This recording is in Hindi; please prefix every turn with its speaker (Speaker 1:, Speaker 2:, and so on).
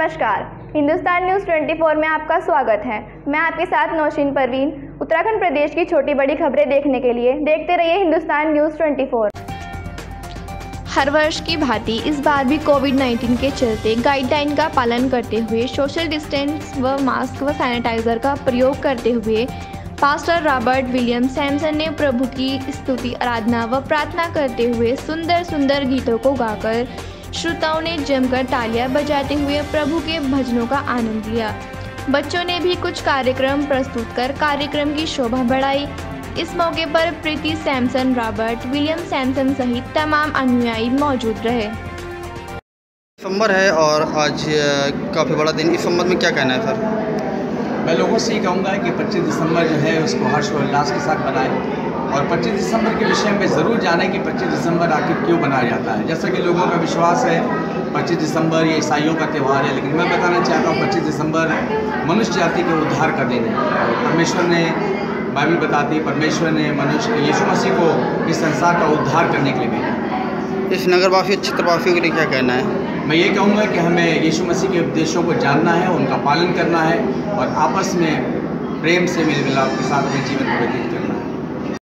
Speaker 1: नमस्कार। हिंदुस्तान न्यूज़ 24 में आपका स्वागत है। मैं आपके साथ नौशीन परवीन, उत्तराखंड प्रदेश की छोटी बड़ी खबरें देखने के लिए देखते रहिए हिंदुस्तान न्यूज़ 24 हर वर्ष की भांति इस बार भी कोविड 19 के चलते गाइडलाइन का पालन करते हुए सोशल डिस्टेंस व मास्क व सैनिटाइजर का प्रयोग करते हुए पास्टर रॉबर्ट विलियम सैमसन ने प्रभु की स्तुति, आराधना व प्रार्थना करते हुए सुंदर सुंदर गीतों को गाकर श्रोताओं ने जमकर तालियाँ बजाते हुए प्रभु के भजनों का आनंद लिया। बच्चों ने भी कुछ कार्यक्रम प्रस्तुत कर कार्यक्रम की शोभा बढ़ाई। इस मौके पर प्रीति सैमसन, रॉबर्ट विलियम सैमसन सहित तमाम अनुयायी मौजूद रहे।
Speaker 2: दिसंबर है और आज काफ़ी बड़ा दिन। इस संबंध में क्या कहना है, सर?
Speaker 3: मैं लोगों से ही कहूँगा कि 25 दिसंबर जो है उसको हर्ष और उल्लास के साथ बनाएँ और 25 दिसंबर के विषय में ज़रूर जानें कि 25 दिसंबर आखिर क्यों मनाया जाता है। जैसा कि लोगों का विश्वास है 25 दिसंबर ये ईसाइयों का त्यौहार है, लेकिन मैं बताना चाहता हूँ 25 दिसंबर मनुष्य जाति के उद्धार का दिन है। परमेश्वर ने बाइबल बताती परमेश्वर ने मनुष्य, यीशु मसीह को इस संसार का उद्धार करने के लिए भेजा।
Speaker 2: इस नगरवासी क्षेत्रवासियों के लिए क्या कहना है?
Speaker 3: मैं ये कहूँगा कि हमें यीशु मसीह के उपदेशों को जानना है, उनका पालन करना है और आपस में प्रेम से मिल मिलाप के साथ अपने जीवन को व्यतीत करना